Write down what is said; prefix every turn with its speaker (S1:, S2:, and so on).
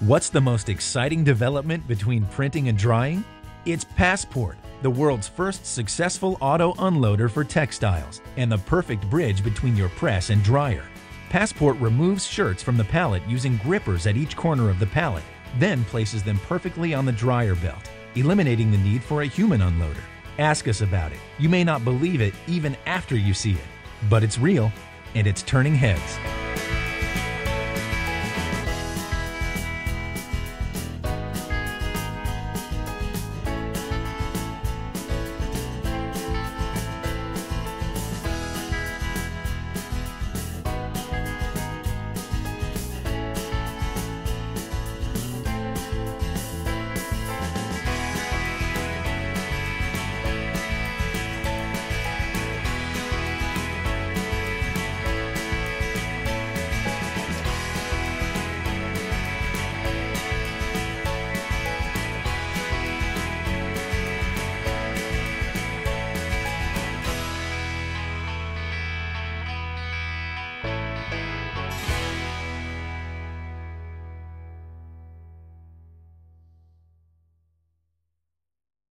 S1: What's the most exciting development between printing and drying? It's Passport, the world's first successful auto unloader for textiles and the perfect bridge between your press and dryer. Passport removes shirts from the pallet using grippers at each corner of the pallet, then places them perfectly on the dryer belt, eliminating the need for a human unloader. Ask us about it. You may not believe it even after you see it, but it's real and it's turning heads.